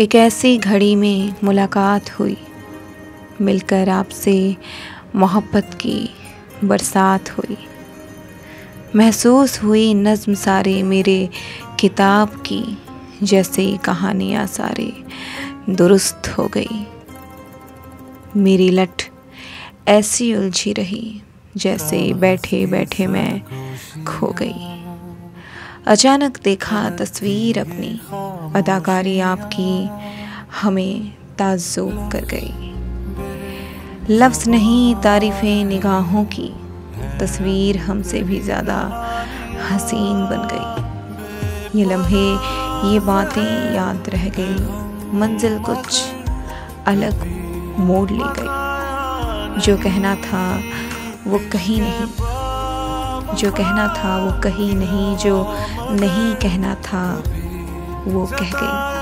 एक ऐसी घड़ी में मुलाकात हुई। मिलकर आपसे मोहब्बत की बरसात हुई। महसूस हुई नज़म सारे मेरे किताब की, जैसे कहानियाँ सारे दुरुस्त हो गई। मेरी लठ ऐसी उलझी रही, जैसे बैठे बैठे मैं खो गई। अचानक देखा तस्वीर अपनी अदाकारी आपकी हमें ताजुब कर गई। लफ्ज़ नहीं, तारीफ़ें निगाहों की, तस्वीर हमसे भी ज़्यादा हसीन बन गई। ये लम्हे, ये बातें याद रह गई। मंजिल कुछ अलग मोड़ ले गई। जो कहना था, वो कहीं नहीं। जो कहना था, वो कहीं नहीं। जो नहीं कहना था वो कह गई